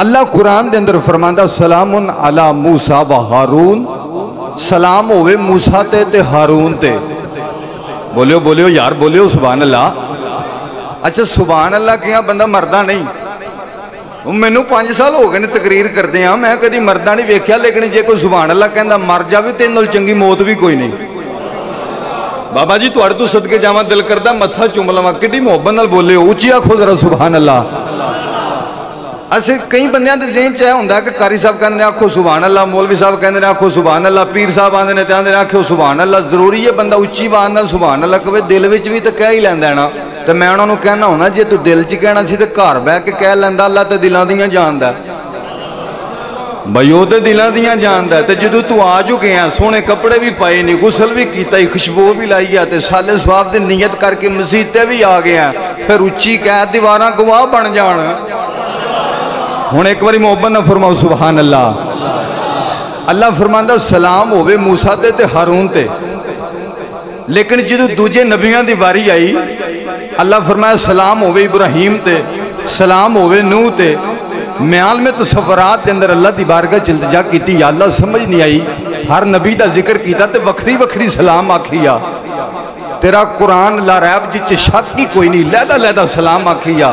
अल्लाह कुरान के अंदर फरमांदा सलाम अला मूसा व हारून। सलाम होवे मूसा ते, ते हारून ते। बोलियो बोलियो यार बोलियो सुबहान अल्लाह अच्छा सुबहान अल्लाह किया बंदा मरदा नहीं? मैनू पाँच साल हो गए ने तकरीर करते हैं मैं कभी मरदा नहीं वेख्या लेकिन जे कोई सुबहान अल्लाह कहता मर जाए तेन चंगी मौत भी कोई नहीं। बाबा जी थोड़े तो सदके जावा दिल करता मत्था चुम लवा। कि मुहब्बत बोले उची आखो जरा सुबहान अल्लाह असं कई बंद जेन च होंगे कि कारी साहब कहें आखो सुबह अला मौलवी साहब कहें आखो सुबह अला पीर साहब आते हैं तो आते आखो सुबह अल्लाह ज़रूरी है बंदा उच्ची आवाज़ न सुबह अल्लाह कहे, दिल में भी तो कह ही लैंदा ना। तो मैं उन्होंने कहना होना, जे तू दिल च कहना सी तो घर बह के कह लैंदा, अल्लाह तो दिलों दियाँ जानता बई वो तो दिलों दियाँ जानता जो तू आ चुके हैं सोहने कपड़े भी पाए नहीं गुसल भी किया खुशबू भी लाई है तो साले स्वाब की नीयत करके मसीते भी आ गए हैं, फिर उच्ची कह दीवारा गवाह बन जाना हूँ एक बार मोहब्बत ना फुरमाओ सुबहान अल्लाह अल्लाह फरमाता सलाम होवे मूसा ते ते हारून ते। लेकिन जो दूजे नबिया की वारी आई, अल्लाह फरमाया, सलाम होवे इब्राहिम ते, सलाम होवे नूह ते। म्याल में तस्वरात के अंदर अल्लाह की बारगाह चिल्तजा की अल्लाह समझ नहीं आई। हर नबी का ज़िक्र किया तो वक्री वक्री सलाम आखी आ तेरा कुरान लारैब जिच शक ही कोई नहीं लहदा लहदा सलाम आखी आ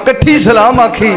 ਇਕੱਠੀ ਸਲਾਮ ਆਖੀ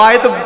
ਆਇਤ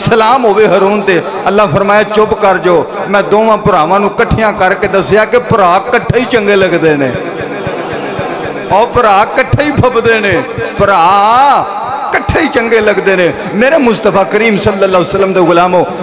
ਸਲਾਮ ਹੋਵੇ ਹਰੂਨ ਤੇ ਅੱਲਾ ਫਰਮਾਇਆ ਚੁੱਪ ਕਰ ਜੋ ਮੈਂ ਦੋਵਾਂ ਭਰਾਵਾਂ ਨੂੰ ਇਕੱਠਿਆਂ ਕਰਕੇ ਦੱਸਿਆ ਕਿ ਭਰਾ ਇਕੱਠੇ ਹੀ ਚੰਗੇ ਲੱਗਦੇ ਨੇ ਉਹ ਭਰਾ ਇਕੱਠੇ ਹੀ ਫੱਬਦੇ ਨੇ ਭਰਾ ਇਕੱਠੇ ਹੀ ਚੰਗੇ ਲੱਗਦੇ ਨੇ ਮੇਰੇ ਮੁਸਤਫਾ ਕਰੀਮ ਸੱਲੱਲਾਹੁ ਅਲੈਹਿ ਵਸੱਲਮ ਦੇ ਗੁਲਾਮੋ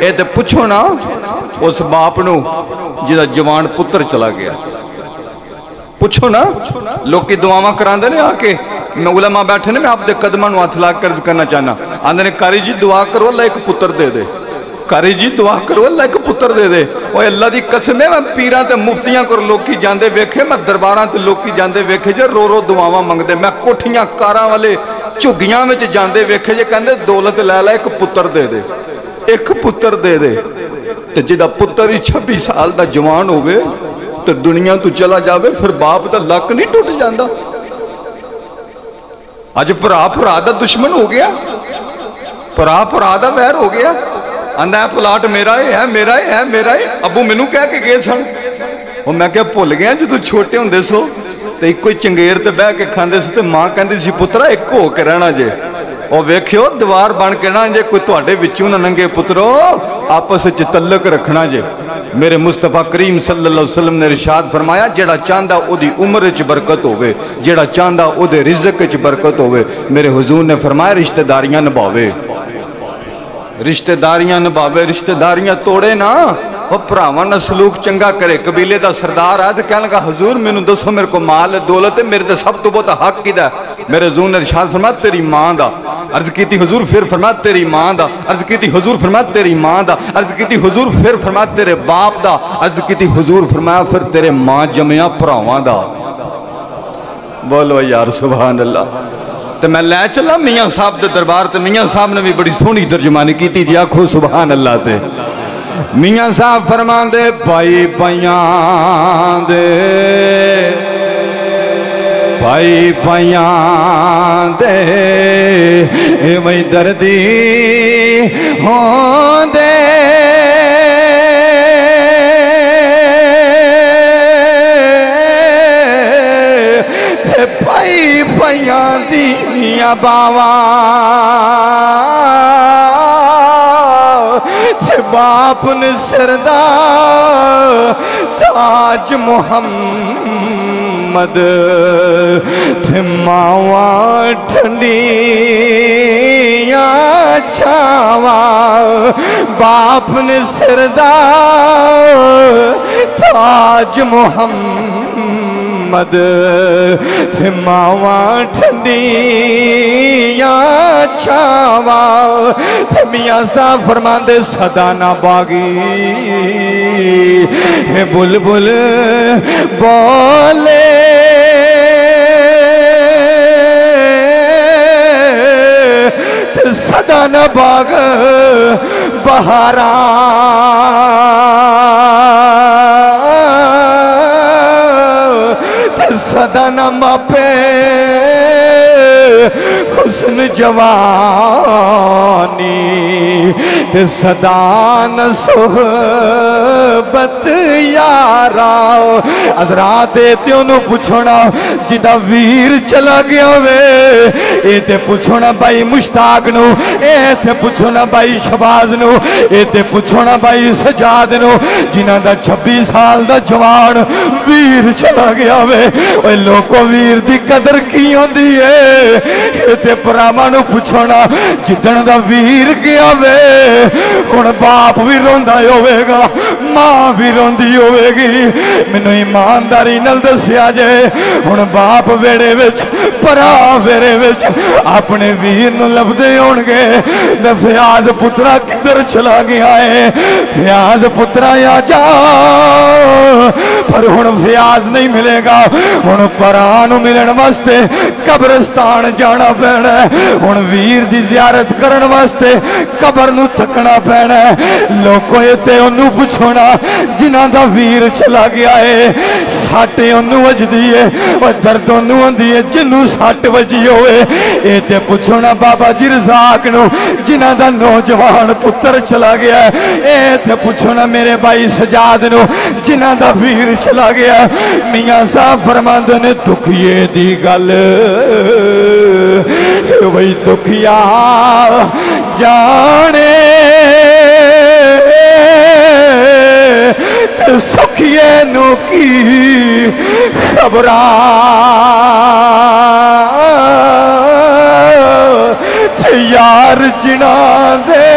ਇਹ ਤੇ ਪੁੱਛੋ ਨਾ ਉਸ ਬਾਪ ਨੂੰ ਜਿਹਦਾ ਜਵਾਨ ਪੁੱਤਰ ਚਲਾ ਗਿਆ ਪੁੱਛੋ ਨਾ ਲੋਕੀ ਦੁਆਵਾਂ ਕਰਾਉਂਦੇ ਨੇ ਆ ਕੇ मैं उलमा बैठे ने मैं आपके कदमों हाथ ला कर्ज करना चाहना आंधे ने कारी जी दुआ करो अल्लाह एक पुत्र दे दे ਕਾਰੀ ਜੀ, ਦੁਆ ਕਰੋ, ਅੱਲਾ ਇੱਕ ਪੁੱਤਰ ਦੇ ਦੇ। ਓਏ ਅੱਲਾ ਦੀ ਕਸਮ ਹੈ ਮੈਂ ਪੀਰਾਂ ਤੇ ਮੁਫਤੀਆਂ ਕੋਲ ਲੋਕੀ ਜਾਂਦੇ ਵੇਖੇ, ਮੈਂ ਦਰਬਾਰਾਂ ਤੇ ਲੋਕੀ ਜਾਂਦੇ ਵੇਖੇ, ਜੇ ਰੋ ਰੋ ਦੁਆਵਾਂ ਮੰਗਦੇ, ਮੈਂ ਕੋਠੀਆਂ, ਕਾਰਾਂ ਵਾਲੇ ਝੁੱਗੀਆਂ ਵਿੱਚ ਜਾਂਦੇ ਵੇਖੇ, ਜੇ ਕਹਿੰਦੇ ਦੌਲਤ ਲੈ ਲੈ, ਇੱਕ ਪੁੱਤਰ ਦੇ ਦੇ। ਇੱਕ ਪੁੱਤਰ ਦੇ ਦੇ। ਤੇ ਜਿਹਦਾ ਪੁੱਤਰ ਹੀ 26 ਸਾਲ ਦਾ ਜਵਾਨ ਹੋਵੇ ਤੇ ਦੁਨੀਆ ਤੋਂ ਚਲਾ ਜਾਵੇ, ਫਿਰ ਬਾਪ ਦਾ ਲੱਕ ਨਹੀਂ ਟੁੱਟ ਜਾਂਦਾ। ਅੱਜ ਭਰਾ ਭਰਾ ਦਾ ਦੁਸ਼ਮਣ ਹੋ ਗਿਆ। ਭਰਾ ਭਰਾ ਦਾ ਵੈਰ ਹੋ ਗਿਆ। ਆਂਦਾ ਇਹ ਪਲਾਟ ਮੇਰਾ ਹੀ ਹੈ ਮੇਰਾ ਹੈ ਮੇਰਾ ਹੀ ਅੱਬੂ ਮੈਨੂੰ ਕਹਿ ਕੇ ਗਏ ਸਨ ਉਹ ਮੈਂ ਕਿਹਾ ਭੁੱਲ ਗਿਆ ਜਦੋਂ ਛੋਟੇ ਹੁੰਦੇ ਸੋ ਤੇ ਇੱਕੋ ਹੀ ਚੰਗੇਰ ਤੇ ਬਹਿ ਕੇ ਖਾਂਦੇ ਸੀ ਤੇ ਮਾਂ ਕਹਿੰਦੀ ਸੀ ਪੁੱਤਰਾ ਇੱਕ ਹੋ ਕੇ ਰਹਿਣਾ ਜੇ ਉਹ ਵੇਖਿਓ ਦੀਵਾਰ ਬਣ ਕੇ ਨਾ ਜੇ ਕੋਈ ਤੁਹਾਡੇ ਵਿੱਚੋਂ ਨਾ ਲੰਗੇ ਪੁੱਤਰੋ ਆਪਸ ਵਿੱਚ ਤਲਕ ਰੱਖਣਾ ਜੇ ਮੇਰੇ ਮੁਸਤਫਾ ਕਰੀਮ ਸੱਲੱਲਾਹੁ ਅਲੈहि ਵਸੱਲਮ ਨੇ ਇਰਸ਼ਾਦ ਫਰਮਾਇਆ ਜਿਹੜਾ ਚਾਹੁੰਦਾ ਉਹਦੀ ਉਮਰ ਵਿੱਚ ਬਰਕਤ ਹੋਵੇ ਜਿਹੜਾ ਚਾਹੁੰਦਾ ਉਹਦੇ ਰਿਜ਼ਕ ਵਿੱਚ ਬਰਕਤ ਹੋਵੇ ਮੇਰੇ ਹਜ਼ੂਰ ਨੇ ਫਰਮਾਇਆ ਰਿਸ਼ਤੇਦਾਰੀਆਂ ਨਿਭਾਵੇ ਰਿਸ਼ਤੇਦਾਰੀਆਂ ਨਿਭਾਵੇ ਰਿਸ਼ਤੇਦਾਰੀਆਂ ਤੋੜੇ ਨਾ ਉਹ ਭਰਾਵਾਂ ਨਾਲ ਸਲੂਕ ਚੰਗਾ ਕਰੇ ਕਬੀਲੇ ਦਾ ਸਰਦਾਰ ਆ ਤੇ ਕਹਿਣ ਲੱਗਾ ਹਜ਼ੂਰ ਮੈਨੂੰ ਦੱਸੋ ਮੇਰੇ ਕੋ ਮਾਲ ਦੌਲਤ ਹੈ ਮੇਰੇ ਤੇ ਸਭ ਤੋਂ ਬਹੁਤ ਹੱਕ ਕਿਦਾ ਮੇਰੇ ਹਜ਼ੂਰ ਨੇ ਇਰਸ਼ਾਦ ਫਰਮਾਇਆ ਤੇਰੀ ਮਾਂ ਦਾ अर्ज की हजूर फिर फरमा तेरी मां का अर्ज की हजूर फरमा तेरी मां का अर्ज की हजूर फिर फरमा तेरे बाप का अर्ज की हजूर फरमाया फिर तेरे मां जमिया भरावान का बोलो यार सुबह अल्लाह तो मैं लै चला, मियाँ साहब के दरबार तो मियाँ साहब ने भी बड़ी सोहनी तर्जमानी की जी। आखो सुबह अल्लाह ते। मियाँ साहब फरमा दे पाई पाइया दे, भाई पाइया दे वही दर्दी हो दे पाई पाइया दिया बावा। बाप ने सरदा ताज मोहम्मद। थे मावा ठंडिया छावा। बाप ने सरदा ताज मोहम्मद। थे मावा ठंडिया छावा थे मियाँ साहब फरमाते सदा ना बागी है बुलबुल बोले सदा न बाग बहारा न मापे। हुसन जवानी। सदा न सोहबत यारा। अजरात ते ओनू पुछना जिदा वीर चला गया वे। ते पुछना भाई मुश्ताक पुछना भाई शबाज नु भाई सजाद नु, जिन्हां दा 26 साल दा जवान वीर चला गया वे। ओए वीर दी कदर की होंदी है? ए ते पुछना जिदन दा वीर गया वे। हुन बाप भी रोंदा होवेगा माँ भी रोंदी होवेगी मैनू ईमानदारी दसिया जे हुन बाप वेड़े विच अपने वीर नु पुत्रा किधर चला गया है फयाज पुत्रा आ जा पर हुन फयाज नहीं मिलेगा हुन परा नु मिलन वास्ते कब्रस्तान जाना पैना। हुन वीर दी जियारत करन वास्ते कबर नु थकना पैना है। ओनू पुछोना जिन्हां दा वीर चला गया है। सट ओनू वजदी है और दर्द ओनू होंदी है। जिन्नू सट वजी होवे ए ते पुछोना बाबा जी रजाक नु, जिन्हां दा नौजवान पुत्र चला गया है, ए ते पुछोना मेरे भाई सजाद नु, जिन्हां दा वीर चला गया है। मियाँ साहब फरमांदे ने दुखिए गल। वही दुखिया, जाने खबरां यार जिना दे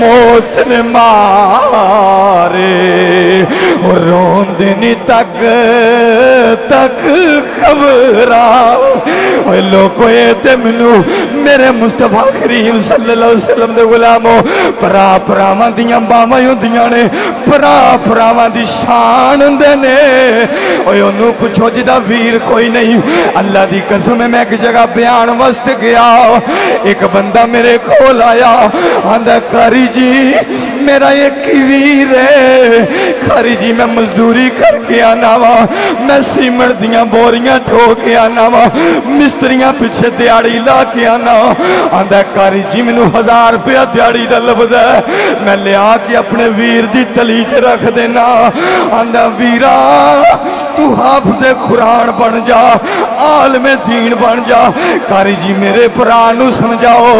मौत ने मारे। और रोंदनी तक तक खबरा ते मैनू मेरे मुस्तफ़ा करीम वसल्लम दे गुलामो भरा भरावां दियाँ बावां हुंदियाँ ने भरा भरावां दी शान हुंदे ने। ओनू पुछो, जिदा वीर कोई नहीं, अल्लाह की कसम है, मैं एक जगह बयान वास्ते गया, एक बंदा मेरे कोल आया, आंदा, कारी जी मेरा एक ही वीर है। खारी जी, मैं मजदूरी करके आना वा। मैं सीमट दियाँ बोरियाँ ठो के आना वा। मिस्त्रियाँ पिछे दिहाड़ी ला के आना आंदा कारी जी, मैनू हज़ार रुपया दिहाड़ी का लभदा मैं लिया के अपने वीर की तली रख देना। आंदा, वीरा तू हाफजे कुरान बन जा, आलमे दीन बन जा। कारी जी, मेरे भरा समझाओ,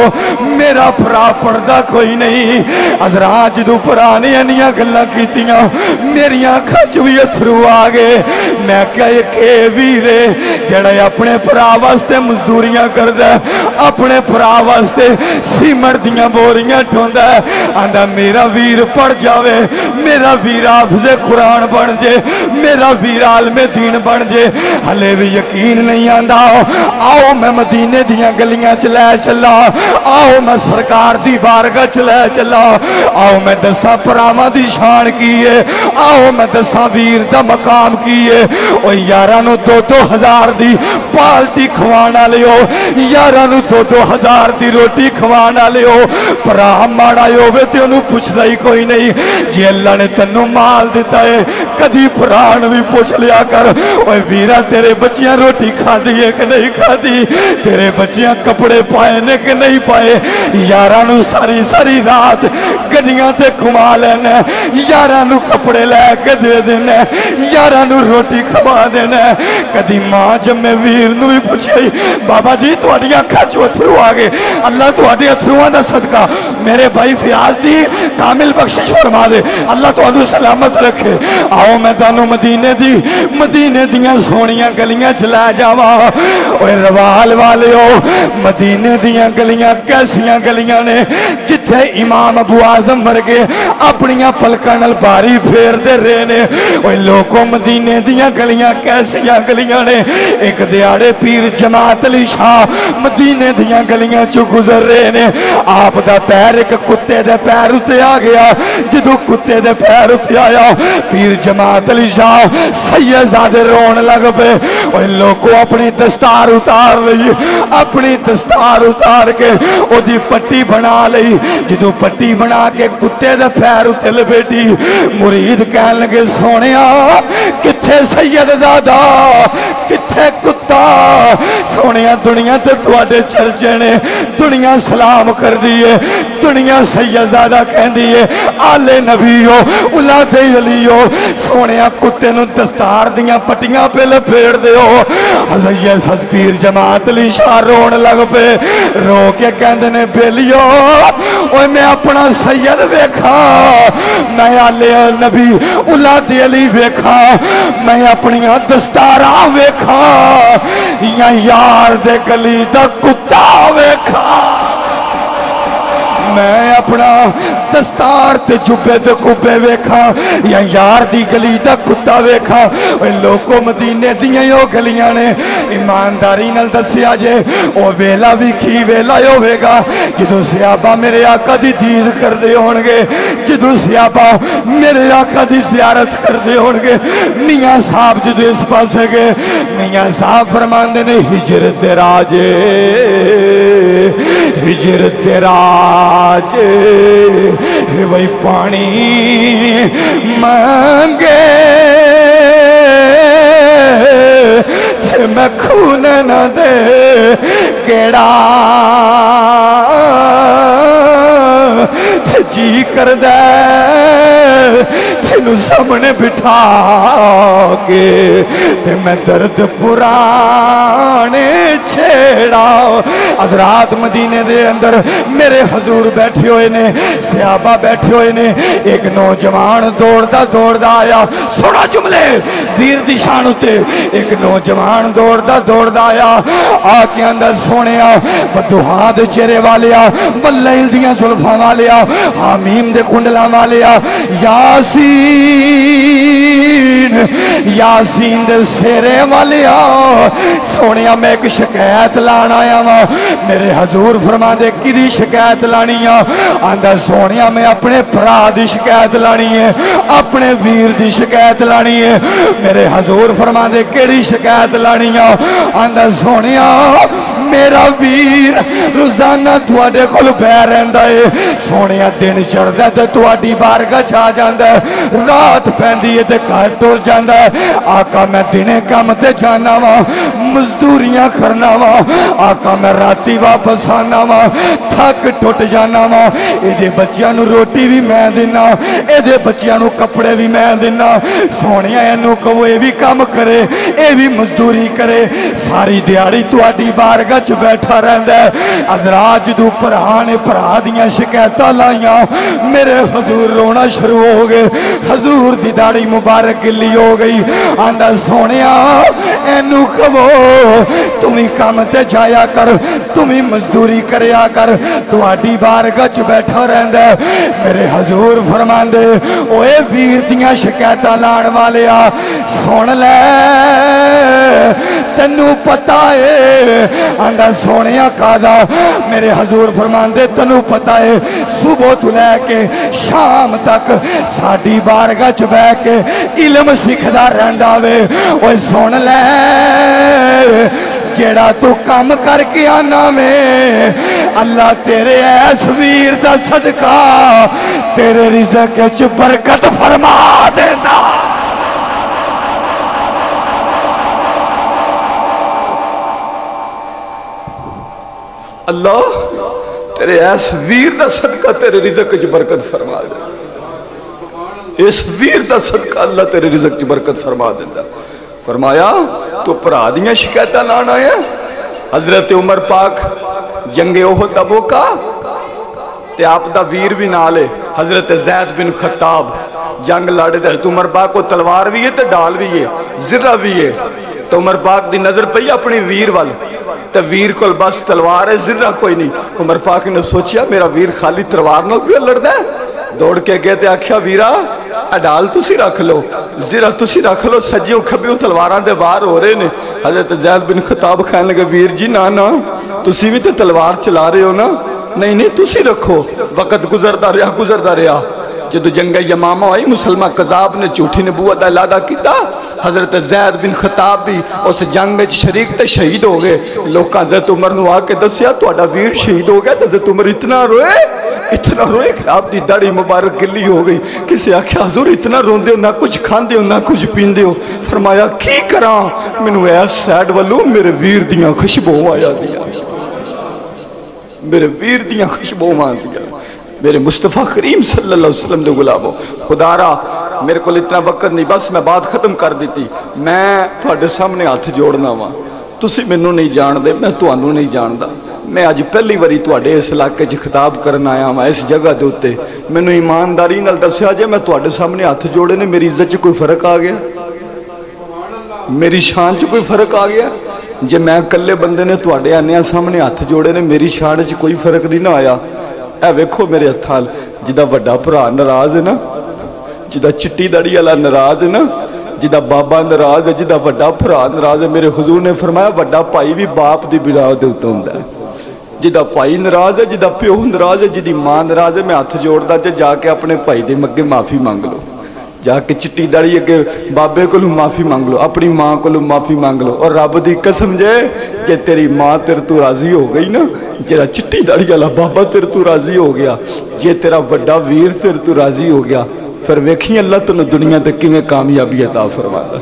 मेरा भरा पढ़दा कोई नहीं। अजरा जदू भरा ने इन्नियाँ गल्लां कीतियाँ, मेरियाँ अखां च भी अथरू आ गए मैं क्या के वीरे जेड़ा अपने भरा वास्ते मजदूरियाँ करदा अपने भरा वास्ते सीमट दियाँ बोरियाँ है। आंदा, मेरा वीर पढ़ जावे, मेरा वीर हाफजे कुरान बन जे, मेरा वीर आलमे दीन बन जे। हले भी यकीन नहीं आंदा। आओ मैं मदीने दियाँ गलियाँ च लै चला। आओ मैं सरकार दी बारगाह च लै चला। आओ मैं दसा भरावां दी शान की है आओ मैं दसा वीर दा मकाम की है ओ यारां दो दो हज़ार दी पालटी खवाण वाले हो यारां दो दो हज़ार दी रोटी खवाण वाले हो भरा माड़ा होवे ते पुछदा ही कोई नहीं। जे अल्लाह ने तन्नू माल दिता है कभी नु भी पुछ लिया कर, ओए वीरा, तेरे बच्चियाँ रोटी खादी है कि नहीं खादी तेरे बच्चियाँ कपड़े पाए ने कि नहीं पाए? यारा सारी सारी रात गड्डिया घुमा लेने यार कपड़े लैके दे देने, यार रोटी खवा देने। कभी माँ जमे वीर भी पूछी बाबा जी थोड़ी अखा चो अथरू आ गए। अल्लाह थोड़े अथरूआ का सदका। मेरे भाई फ्याज दी कामिल बख्शिश फरमा दे। अल्लाह तो सलामत रखे। आओ मैं तुम मदीने की मदीने दिया सोनिया गलिया च लै जावा रवाल वाले मदीने दलिया कैसिया गलिया ने जिथे इमाम अबू आज आज़म वर्गे अपन पलकों बारी फेरते रहे ने। लोगों मदीने दियाँ गलियाँ कैसिया गलियाँ ने। एक दिहाड़े पीर जमात अली शाह मदीने दियाँ गलियाँ चो गुजर रहे ने। आप दा पैर एक कुत्ते दे पैर उत्ते आ गया। जो कुत्ते दे पैर उत्ते आया, पीर जमात अली शाह सैयदादे रोन लग पे। लोगों अपनी दस्तार उतार ली अपनी दस्तार उतार के ओदी पट्टी बना ली जो पट्टी बना के कुत्ते दे पैर उत्ते लपेटी मुरीद कह लगे सोने किथे सैयद जादा किथे कुत्ता सोने दुनिया तो थोड़े चर्चे ने दुनिया सलाम कर दी है दुनिया सैयदादा कहती है आले नबी हो, उलादे अली हो सोने कुत्ते दस्तार दिया पट्टिया पे लपेट दो सतपीर जमात अली शाह रोन लग पे, रो के कहते ने, बेलियो मैं अपना सैयद वेखा, मैं आले नबी, उलादे अली वेखा, मैं अपन दस्तारा वेखा। या यार दे गली दा कुत्ता वेखा मैं अपना दस्तार ते जुबे ते कुबे वेखा, या यार दी गली दा कुत्ता वेखा। लोको मदीने दियाँ यो गलियाँ ने। ईमानदारी नाल दसिया जे, ओ वेला भी की वेला होवेगा। जदों सियाबा मेरे आका दी दीद करदे होणगे, जदों सियाबा मेरे आका दी जियारत करदे होणगे, मियाँ साहब जदों इस पासे गए मियाँ साहब फरमांदे ने, हिजरत राजे। हिजरत राज वही पानी मांगे मैं खून न दे केड़ा जी कर दे तेन सामने बिठा के ते मैं दर्द पुराने छेड़ा। अज रात मदीने दे अंदर मेरे हजूर बैठे हुए ने, सियाबा बैठे हुए ने, एक नौजवान दौड़ता दौड़ता आया। सोना जुमले, वीर दी शान उत्ते एक नौजवान दौड़ता दौड़ता आया। आके अंदर सोने बदुहा चेहरे वाले बल्लेल दियाँ जुल्फा वाले हामीम दे कुंडला वाले यासीन यासीन दे वाले सोने मैं एक शिकायत लान आया वा। मेरे हजूर फरमा दे कि शिकायत लानी आंदा सोने मैं अपने भरा की शिकायत लानी है, अपने वीर की शिकायत लानी है। मेरे हजूर फरमा दे कि शिकायत लानी आंदा सोने मेरा वीर रोज़ाना थोड़े को पै रहा है सोने दिन चढ़ता तो थोड़ी बारगा आ जाता है रात पैंदी है तो घर टुर जाता है आका मैं दिने कम ते जाना वा मजदूरियाँ करना वा आका मैं राती वापस आना वा थक टुट जाना वा ये बच्चों रोटी भी मैं देना ये बच्चों कपड़े भी मैं देना सोने इनू कहो ये भी काम करे ये भी मजदूरी करे सारी दिहाड़ी थोड़ी बारगा च बैठा रहा है। अजराज जदू भरा ने भरा दिया लाइया। मेरे हजूर रोना शुरू हो गए। हजूर की दाड़ी मुबारक गिली हो गई। आंदा सोने एनू कहो तुम ही काम ते जाया कर। तुम मजदूरी करया कर। थोड़ी बारगा च बैठा रहा मेरे हजूर फरमाते ओए वीर दिया शिकायत लाने वाले सुन ले। तेनू पता है। आंदा सोने कादा, मेरे हजूर फरमाते तेन पता है, सुबह तू लैके, शाम तक साड़ी बारगा च बह के इलम सिखता रहा वे। सुन ले, जेड़ा तू कम करके आना में अल्लाह तेरे ऐस वीर का सदका, तेरे रिजक बरकत फरमा देता अल्लाह, तेरे ऐस वीर का सदका तेरे रिजक च बरकत फरमा दे। इस वीर का सदका अल्लाह तेरे रिजक च बरकत फरमा देता फरमाया तो भरा दियाँ शिकायत लाना है हज़रत उमर पाक, जंगे ओह का मौका ते आप दा वीर भी नाल है, हज़रत जैद बिन खताब जंग लड़े हज़रत उमर पाक को तलवार भी है तो डाल भी है जिरा भी है। तो उमर पाक की नज़र पई अपनी वीर वाल। तो वीर को बस तलवार है जिरा कोई नहीं। उमर पाक ने सोचा मेरा वीर खाली तलवार न क्यों लड़ना है? दौड़ के गए आख्या, वीरा अडाल तुसी रख लो। जिरा तुसी रख लो, सज्जियों खब्बियों तलवारा के वार हो रहे हैं तो जैद बिन खिताब खान लगे, वीर जी, ना ना, तुसी भी तो तलवार चला रहे हो ना? नहीं नहीं, तुसी रखो। वक़्त गुजरता रहा गुजरता रहा। जो जंग यमामा आई, मुसलमान कजाब ने झूठी नबूत का अलादा किया हज़रत जैद बिन खताब भी उस जंग शरीक तो शहीद हो गए। लोग हज़रत उमर न आके दसिया तो वीर शहीद हो गया हज़रत उमर इतना रोए इतना रोए कि आपकी दाड़ी मुबारक गिली हो गई। किसी आख्या हजूर, इतना रोंद हो, ना कुछ खाते हो, ना कुछ पीते हो। फरमाया, की करा? मैनू इस सैड वालों मेरे वीर दियाँ खुशबुआ आ जाती मेरे वीर दियाँ खुशबुआ आ मेरे मुस्तफ़ा करीम सल्लल्लाहु अलैहि वसल्लम के गुलाबो खुदारा ਮੇਰੇ ਕੋਲ ਇਤਨਾ ਵਕਤ ਨਹੀਂ, ਬਸ ਮੈਂ ਬਾਤ ਖਤਮ ਕਰ ਦਿੱਤੀ। ਮੈਂ ਤੁਹਾਡੇ ਸਾਹਮਣੇ ਹੱਥ ਜੋੜਨਾ ਵਾਂ। ਤੁਸੀਂ ਮੈਨੂੰ ਨਹੀਂ ਜਾਣਦੇ, ਮੈਂ ਤੁਹਾਨੂੰ ਨਹੀਂ ਜਾਣਦਾ। ਮੈਂ ਅੱਜ ਪਹਿਲੀ ਵਾਰੀ ਤੁਹਾਡੇ ਇਸ ਇਲਾਕੇ 'ਚ ਖਿਤਾਬ ਕਰਨ ਆਇਆ ਹਾਂ ਇਸ ਜਗ੍ਹਾ ਦੇ ਉੱਤੇ। ਮੈਨੂੰ ਇਮਾਨਦਾਰੀ ਨਾਲ ਦੱਸਿਆ ਜੇ ਮੈਂ ਤੁਹਾਡੇ ਸਾਹਮਣੇ ਹੱਥ ਜੋੜੇ ਨੇ, ਮੇਰੀ ਇੱਜ਼ਤ 'ਚ ਕੋਈ ਫ਼ਰਕ ਆ ਗਿਆ? ਮੇਰੀ ਸ਼ਾਨ 'ਚ ਕੋਈ ਫ਼ਰਕ ਆ ਗਿਆ? ਜੇ ਮੈਂ ਇਕੱਲੇ ਬੰਦੇ ਨੇ ਤੁਹਾਡੇ ਆਨਿਆਂ ਸਾਹਮਣੇ ਹੱਥ ਜੋੜੇ ਨੇ, ਮੇਰੀ ਸ਼ਾਨ 'ਚ ਕੋਈ ਫ਼ਰਕ ਨਹੀਂ ਨਾ ਆਇਆ। ਇਹ ਵੇਖੋ ਮੇਰੇ ਹੱਥਾਂ ਜਿਹਦਾ ਵੱਡਾ ਭਰਾ ਨਾਰਾਜ਼ ਹੈ ਨਾ। ਜਿਹਦਾ ਚਿੱਟੀ ਦਾੜੀ ਵਾਲਾ ਨਾਰਾਜ਼ ਹੈ ਨਾ ਜਿਹਦਾ ਬਾਬਾ ਨਾਰਾਜ਼ ਹੈ ਜਿਹਦਾ ਵੱਡਾ ਭਰਾ ਨਾਰਾਜ਼ ਹੈ, ਮੇਰੇ ਹਜ਼ੂਰ ਨੇ ਫਰਮਾਇਆ, ਵੱਡਾ ਭਾਈ ਵੀ ਬਾਪ ਦੀ ਬਿਨਾ ਦੇ ਉੱਤੇ ਹੁੰਦਾ ਹੈ। ਜਿਹਦਾ ਭਾਈ ਨਾਰਾਜ਼ ਹੈ ਜਿਹਦਾ ਪਿਓ ਨਾਰਾਜ਼ ਹੈ ਜਿਹਦੀ ਮਾਂ ਨਾਰਾਜ਼ ਹੈ, ਮੈਂ ਹੱਥ ਜੋੜਦਾ ਤੇ ਜਾ ਕੇ ਆਪਣੇ ਭਾਈ ਦੇ ਅੱਗੇ ਮਾਫੀ ਮੰਗ ਲਓ। ਜਾ ਕੇ ਚਿੱਟੀ ਦਾੜੀ ਅੱਗੇ ਬਾਬੇ ਕੋਲੋਂ ਮਾਫੀ ਮੰਗ ਲਓ, ਆਪਣੀ ਮਾਂ ਕੋਲੋਂ ਮਾਫੀ ਮੰਗ ਲਓ। ਔਰ ਰੱਬ ਦੀ ਕਸਮ ਜੇ ਜੇ ਤੇਰੀ ਮਾਂ ਤੇਰੇ ਤੋਂ ਰਾਜ਼ੀ ਹੋ ਗਈ ਨਾ, ਜਿਹੜਾ ਚਿੱਟੀ ਦਾੜੀ ਵਾਲਾ ਬਾਬਾ ਤੇਰੇ ਤੋਂ ਰਾਜ਼ੀ ਹੋ ਗਿਆ, ਜੇ ਤੇਰਾ ਵੱਡਾ ਵੀਰ ਤੇਰੇ ਤੋਂ ਰਾਜ਼ੀ ਹੋ ਗਿਆ फिर वेखी अल्लाह तेन दुनिया तक किमें कामयाबी अता फरमाता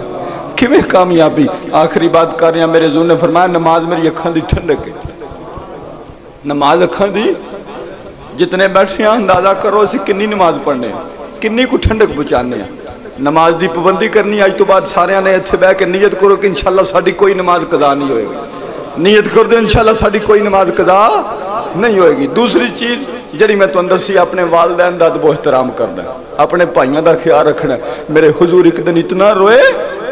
किमें कामयाबी? आखिरी बात कर रहा मेरे जू ने फरमाया, नमाज़ मेरी अखा की ठंडक है। नमाज़ अखा दी? जितने बैठे हैं, अंदाज़ा करो असं कि नमाज़ पढ़ने कि ठंडक पहुँचाने नमाज़ की पाबंदी करनी अज तो बाद सारे ने इतने बह के नीयत करो कि इंशाला साड़ी कोई नमाज़ कदा नहीं होएगी। नीयत कर दो इंशाला साड़ी कोई नमाज़ कदा नहीं होएगी। दूसरी चीज़ ਜਿਹੜੀ ਮੈਂ ਤੁਹਾਨੂੰ ਦੱਸੀ, ਆਪਣੇ ਵਾਲਦੈਨ ਦਾ ਅਦਬ ਇhtਰਾਮ ਕਰਨਾ ਆਪਣੇ ਭਾਈਆਂ ਦਾ ਖਿਆਲ ਰੱਖਣਾ ਮੇਰੇ ਹਜ਼ੂਰ ਇੱਕ ਦਿਨ ਇਤਨਾ ਰੋਏ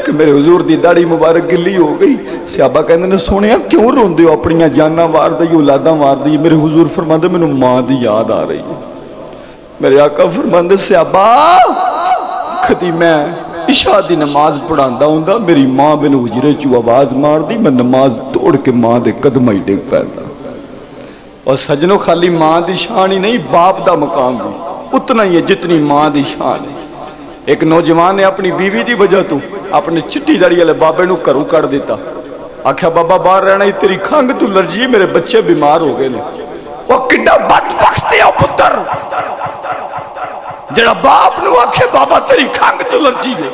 ਕਿ ਮੇਰੇ ਹਜ਼ੂਰ ਦੀ ਦਾੜੀ ਮੁਬਾਰਕ ਗਿੱਲੀ ਹੋ ਗਈ। ਸਿਆਬਾ ਕਹਿੰਦੇ ਨੇ, ਸੋਹਣਿਆ, ਕਿਉਂ ਰੋਂਦੇ ਹੋ? ਆਪਣੀਆਂ ਜਾਨਾਂ ਵਾਰਦੇ ਔਲਾਦਾਂ ਵਾਰਦੇ ਮੇਰੇ ਹਜ਼ੂਰ ਫਰਮਾਉਂਦੇ, ਮੈਨੂੰ ਮਾਂ ਦੀ ਯਾਦ ਆ ਰਹੀ ਹੈ। ਮੇਰੇ ਆਕਾ ਫਰਮਾਉਂਦੇ, ਸਿਆਬਾ ਕਦੀ ਮੈਂ ਇਸ਼ਾ ਦੀ ਨਮਾਜ਼ ਪੜਾਉਂਦਾ ਹੁੰਦਾ। ਮੇਰੀ ਮਾਂ ਮੈਨੂੰ ਹੁਜਰੇ 'ਚੋਂ ਆਵਾਜ਼ ਮਾਰਦੀ, ਮੈਂ ਨਮਾਜ਼ ਤੋੜ ਕੇ ਮਾਂ ਦੇ ਕਦਮਾਂ ਹੀ ਡਿੱਗ ਪੈਂਦਾ। और सजनों खाली माँ की शान ही नहीं बाप का मुकाम भी उतना ही है जितनी माँ की शान है एक नौजवान ने अपनी बीवी की वजह तो अपने चिट्टी दाड़ी वाले बाबे घरों कड़ दिता आख्या बाबा बाहर रहना ही तेरी खंघ तू लर्जी मेरे बच्चे बीमार हो गए ने वो किड्डा बदबख्त है पुत्र जेड़ा बाप नु आखे बाबा तेरी खंघ तू लर्जी है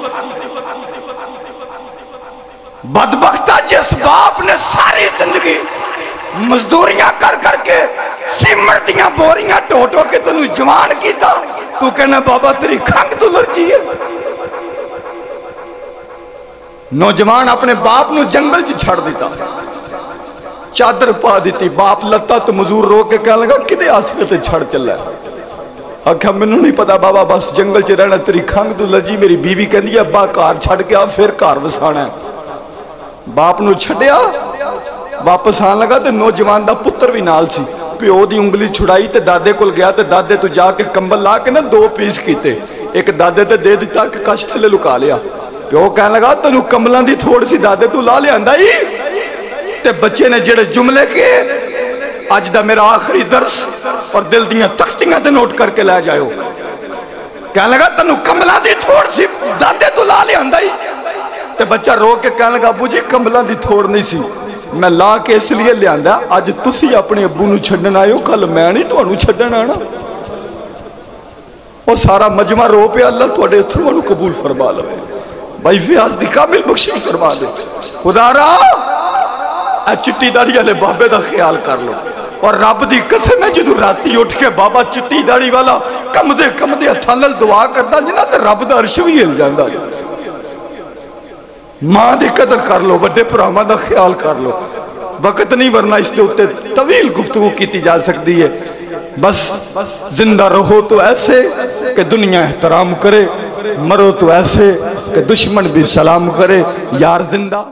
बदबख्ता जिस बाप ने सारी ज़िंदगी मजदूरियाँ कर करके सीमट दियाँ बोरियाँ ढो ढो के तेन जवान किया तू कहना बाबा तेरी खंघ तो लर्जी है नौजवान अपने बाप नु जंगल च छड़ दिता चादर पा दी बाप लत्ता तो मजूर रो के कह लगा कि आसरे ते छड़ चला आख्या मैनू नहीं पता बाबा बस जंगल च रहना तेरी खंघ तो लर्जी मेरी बीवी कहती अब्बा घर छड़ के आ फिर घर वसाना बाप नु छड़िया ਵਾਪਸ ਆਣ ਲੱਗਾ ਤੇ ਨੌਜਵਾਨ ਦਾ ਪੁੱਤਰ ਵੀ ਨਾਲ ਸੀ। ਪਿਓ ਦੀ ਉਂਗਲੀ ਛੁਡਾਈ ਤੇ ਦਾਦੇ ਕੋਲ ਗਿਆ ਤੇ ਦਾਦੇ ਤੋਂ ਜਾ ਕੇ ਕੰਬਲ ਲਾ ਕੇ ਨਾ ਦੋ ਪੀਸ ਕੀਤੇ। ਇੱਕ ਦਾਦੇ ਤੇ ਦੇ ਦਿੱਤਾ ਕਿ ਕਸ਼ ਥੱਲੇ ਲੁਕਾ ਲਿਆ। ਪਿਓ ਕਹਿਣ ਲੱਗਾ, ਤੈਨੂੰ ਕੰਬਲਾਂ ਦੀ ਥੋੜ ਸੀ, ਦਾਦੇ ਤੂੰ ਲਾ ਲਿਆਂਦਾ ਹੀ ਤੇ ਬੱਚੇ ਨੇ ਜਿਹੜੇ ਜੁਮਲੇ ਕੇ ਅੱਜ ਦਾ ਮੇਰਾ ਆਖਰੀ ਦਰਸ ਔਰ ਦਿਲ ਦੀਆਂ ਤਖਤੀਆਂ ਤੇ ਨੋਟ ਕਰਕੇ ਲੈ ਜਾਇਓ। ਕਹਿਣ ਲੱਗਾ, ਤੈਨੂੰ ਕੰਬਲਾਂ ਦੀ ਥੋੜ ਸੀ, ਦਾਦੇ ਤੂੰ ਲਾ ਲਿਆਂਦਾ ਹੀ ਤੇ ਬੱਚਾ ਰੋ ਕੇ ਕਹਿਣ ਲੱਗਾ ਅੱਬੂ ਜੀ ਕੰਬਲਾਂ ਦੀ ਥੋੜ ਨਹੀਂ ਸੀ। ਮੈਂ ਲਾ ਕੇ ਇਸ ਲਈ ਲਿਆਂਦਾ, ਅੱਜ ਤੁਸੀਂ ਆਪਣੇ ਅੱਬੂ ਨੂੰ ਛੱਡਣ ਆਇਓ ਕੱਲ ਮੈਂ ਨਹੀਂ ਤੁਹਾਨੂੰ ਛੱਡਣ ਆਣਾ। ਉਹ ਸਾਰਾ ਮਜਮਾ ਰੋ ਪਿਆ, ਅੱਲਾ ਤੁਹਾਡੇ ਅਥਰੂਆਂ ਨੂੰ ਕਬੂਲ ਫਰਮਾ ਲਵੇ। ਬਾਈ ਫਿਆਜ਼ ਦੀ ਕਾਮਿਲ ਬਖਸ਼ਿਸ਼ ਫਰਮਾ ਦੇ। ਖੁਦਾਰਾ ਆ ਚਿੱਟੀ ਦਾੜੀ ਵਾਲੇ ਬਾਬੇ ਦਾ ਖਿਆਲ ਕਰ ਲਓ। ਔਰ ਰੱਬ ਦੀ ਕਸਮ ਹੈ, ਜਦੋਂ ਰਾਤੀ ਉੱਠ ਕੇ ਬਾਬਾ ਚਿੱਟੀ ਦਾੜੀ ਵਾਲਾ ਕੰਮਦੇ ਕੰਮਦੇ ਹੱਥਾਂ ਨਾਲ ਦੁਆ ਕਰਦਾ ਜਿਨਾ ਤੇ ਰੱਬ ਦਾ ਅਰਸ਼ ਵੀ ਹਿਲ ਜਾਂਦਾ ਜੀ ਮਾਂ ਦੀ ਕਦਰ ਕਰ ਲੋ ਵੱਡੇ ਭਰਾਵਾਂ ਦਾ ਖਿਆਲ ਕਰ ਲੋ ਵਕਤ ਨਹੀਂ ਵਰਨਾ ਇਸ ਦੇ ਉੱਤੇ ਤਵੀਲ ਗੁਫ਼ਤਗੂ ਕੀਤੀ ਜਾ ਸਕਦੀ ਹੈ बस जिंदा रहो तो ऐसे कि दुनिया एहतराम करे मरो तो ऐसे कि दुश्मन भी सलाम करे यार जिंदा